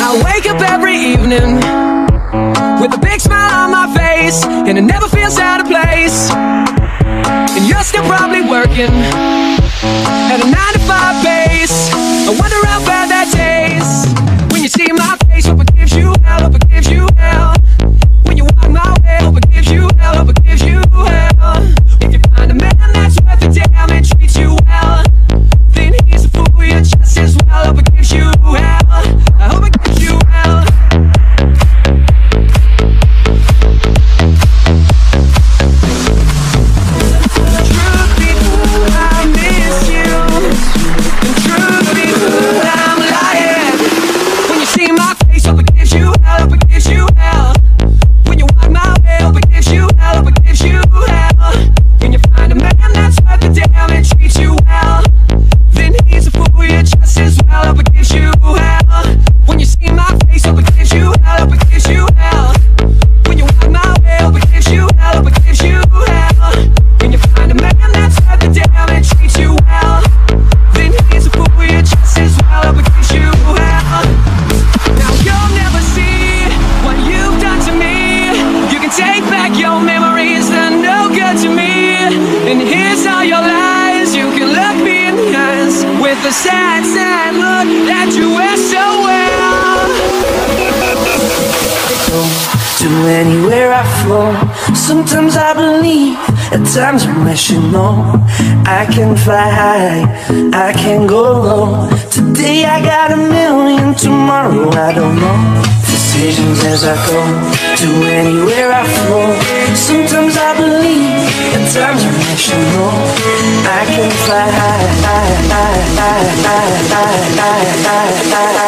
I wake up every evening with a big smile on my face, and it never feels out of place. And you're still probably working at a nine to five pace. I wonder. all your lies You can look me in the eyes With a sad, sad look That you wear so well. To anywhere I flow Sometimes I believe At times I'm rational I can fly high I can go low. Today I got a million Tomorrow I don't know. Decisions as I go To anywhere I flow. Sometimes I believe, at times I rational. I can fly. I, I, I,